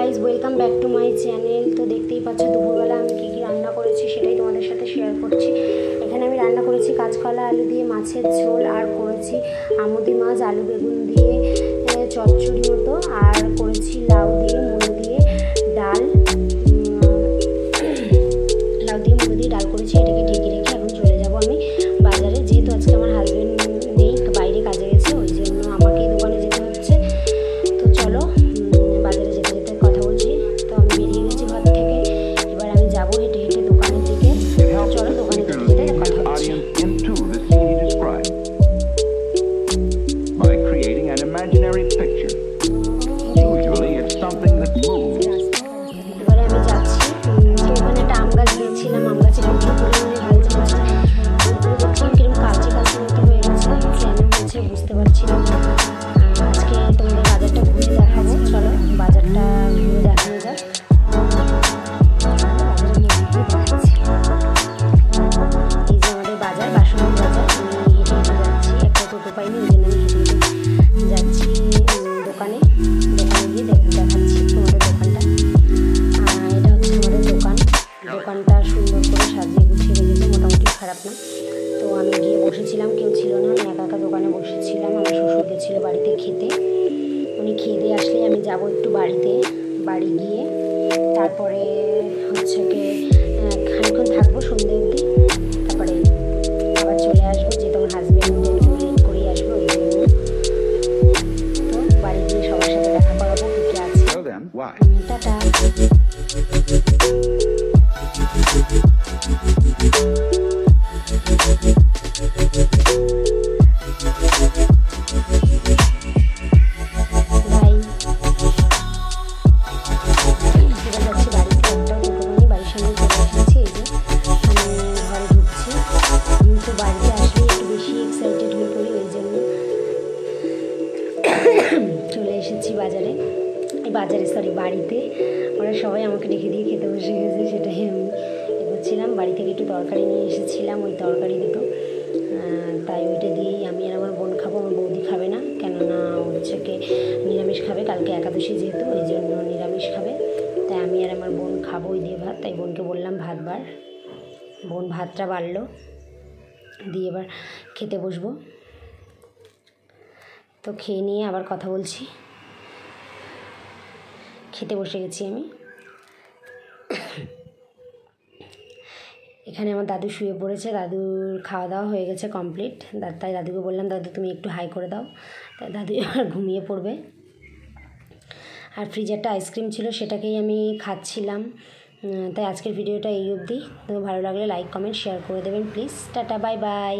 Guys welcome back to my channel তো দেখতেই পাচ্ছ, দুপুরবেলা আমি কী কী রান্না করেছি সেটাই তোমাদের সাথে শেয়ার করছি। এখানে আমি রান্না করেছি কাঁচকলা, আলু দিয়ে মাছের ঝোল, আর করেছি আমুদি মাছ, আলু বেগুন দিয়ে চচ্চড়ি মতো, আর করেছি লাউ দিয়ে imaginary আমি যাব একটু বাড়িতে। বাড়ি গিয়ে তারপরে হচ্ছে কি আহ, খানিকক্ষণ থাকব সন্ধে অবধি। তারপরে আবার চলে আসব যে তোমার হাজব্যান্ড করেই আসব ওই জন্য। তো বাড়ি গিয়ে সবার সাথে দেখা করাবো কী কী আছে। So then, why? যে আমি ঘরে ঢুকছি তো বাড়িতে আসলে একটু বেশি এক্সাইটেড হয়ে পড়ি ওই জন্য। চলে এসেছি বাজারে বাজারে সরি বাড়িতে ওরা সবাই আমাকে রেখে দিয়ে খেতে বসে গেছে সেটাই আমি এগোচ্ছিলাম বাড়ি থেকে একটু তরকারি নিয়ে এসেছিলাম ওই তরকারি দুটো তাই ওইটা দিয়েই আমি আর আমার বোন খাব আমার বৌদি খাবে না কেননা হচ্ছে নিরামিষ খাবে কালকে একাদশী যেহেতু, ওই জন্য নিরামিষ খাবে। বোন খাব ওই দিয়ে ভাত। তাই বোনকে বললাম ভাত বার। বোন ভাতটা বাড়লো। দিয়ে এবার খেতে বসবো। তো খেয়ে নিয়ে আবার কথা বলছি। খেতে বসে গেছি আমি। এখানে আমার দাদু শুয়ে পড়েছে। দাদুর খাওয়া দাওয়া হয়ে গেছে কমপ্লিট। তাই দাদুকে বললাম, দাদু, তুমি একটু হাই করে দাও। তাই দাদু এবার ঘুমিয়ে পড়বে। আর ফ্রিজে একটা আইসক্রিম ছিল, সেটাকেই আমি খাচ্ছিলাম। তাই আজকের ভিডিওটা এই অবধি। তো ভালো লাগলে লাইক কমেন্ট শেয়ার করে দেবেন প্লিজ টাটা বাই বাই